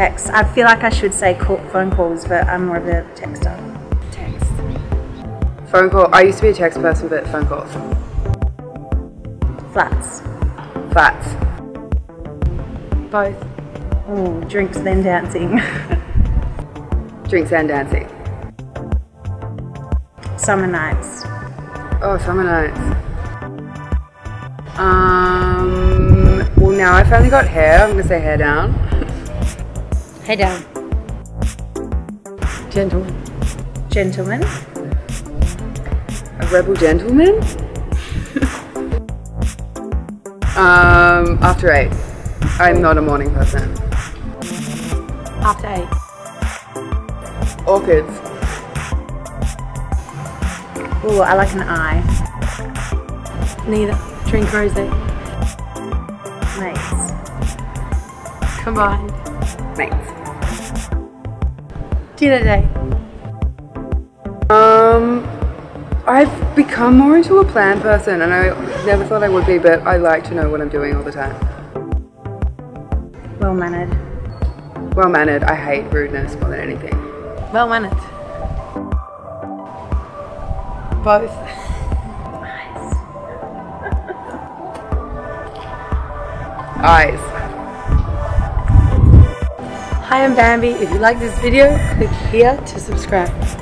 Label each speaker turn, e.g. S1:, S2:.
S1: Text. I feel like I should say call, phone calls, but I'm more of a texter. Text.
S2: Phone call. I used to be a text person, but phone calls.
S1: Flats.
S2: Flats.
S1: Both. Oh, drinks then dancing.
S2: Drinks and dancing.
S1: Summer nights.
S2: Oh, summer nights. Um. Well, now I finally got hair. I'm gonna say hair down.
S1: Head down.
S2: Gentleman.
S1: Gentlemen.
S2: A rebel gentleman. um. After eight. I'm not a morning person.
S1: After eight.
S2: Orchids.
S1: Oh, I like an eye.
S3: Neither. Drink rosé.
S1: Mates.
S3: Combined.
S2: Mates.
S3: Date.
S2: Um. I've become more into a plan person, and I never thought I would be, but I like to know what I'm doing all the time.
S1: Well mannered.
S2: Well mannered. I hate rudeness more than anything.
S3: Well mannered. Both.
S2: Eyes.
S3: Hi, I'm Bambi. If you like this video, click here to subscribe.